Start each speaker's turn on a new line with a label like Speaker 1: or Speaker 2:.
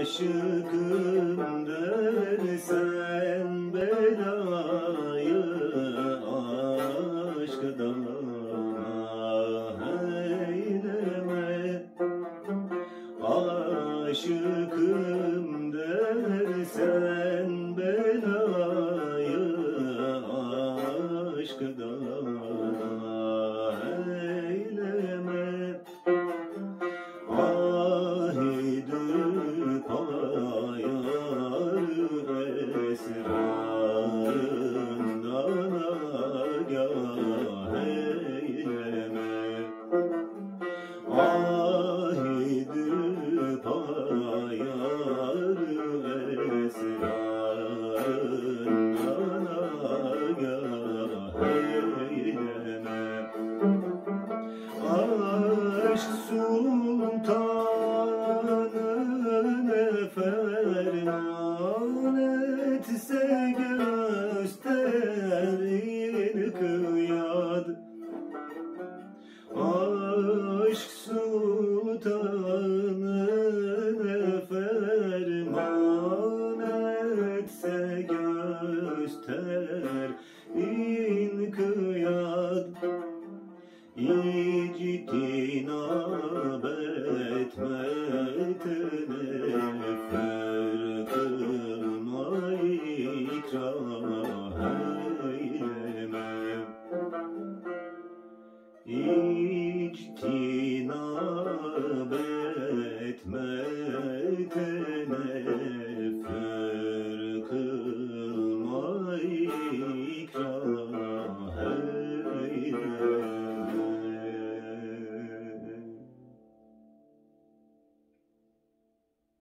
Speaker 1: Aşıkım dersen belayı aşkdan eyleme Aşıkım dersen belayı aşkdan Aşk sultanına ferman etse gösterin kıyad Aşk sultanına ferman etse göster inkiyat İctinab Hello.